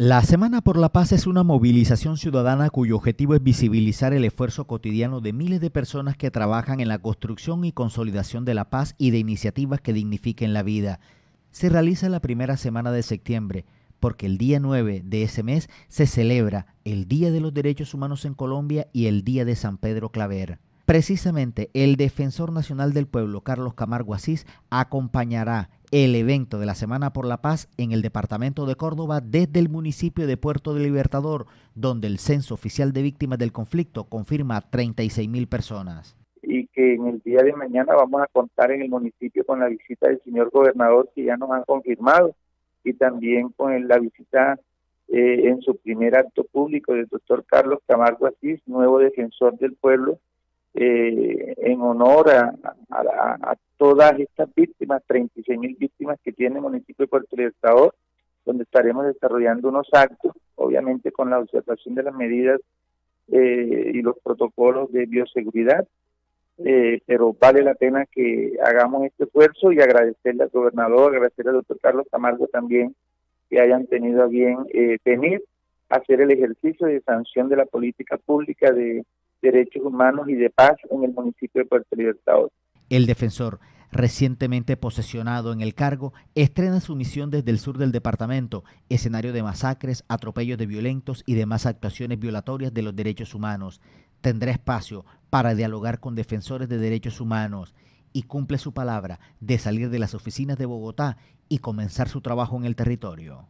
La Semana por la Paz es una movilización ciudadana cuyo objetivo es visibilizar el esfuerzo cotidiano de miles de personas que trabajan en la construcción y consolidación de la paz y de iniciativas que dignifiquen la vida. Se realiza la primera semana de septiembre, porque el día 9 de ese mes se celebra el Día de los Derechos Humanos en Colombia y el Día de San Pedro Claver. Precisamente el Defensor Nacional del Pueblo, Carlos Camargo Asís, acompañará el evento de la Semana por la Paz en el departamento de Córdoba desde el municipio de Puerto de Libertador, donde el censo oficial de víctimas del conflicto confirma 36 mil personas. Y que en el día de mañana vamos a contar en el municipio con la visita del señor gobernador que ya nos han confirmado y también con la visita eh, en su primer acto público del doctor Carlos Camargo Asís, nuevo defensor del pueblo, eh, en honor a, a, todas estas víctimas, 36 mil víctimas que tiene el municipio de Puerto Libertador, donde estaremos desarrollando unos actos, obviamente con la observación de las medidas eh, y los protocolos de bioseguridad, eh, pero vale la pena que hagamos este esfuerzo y agradecerle al gobernador, agradecerle al doctor Carlos Camargo también que hayan tenido a bien eh, venir a hacer el ejercicio de sanción de la política pública de derechos humanos y de paz en el municipio de Puerto Libertador. El defensor, recientemente posesionado en el cargo, estrena su misión desde el sur del departamento, escenario de masacres, atropellos de violentos y demás actuaciones violatorias de los derechos humanos. Tendrá espacio para dialogar con defensores de derechos humanos y cumple su palabra de salir de las oficinas de Bogotá y comenzar su trabajo en el territorio.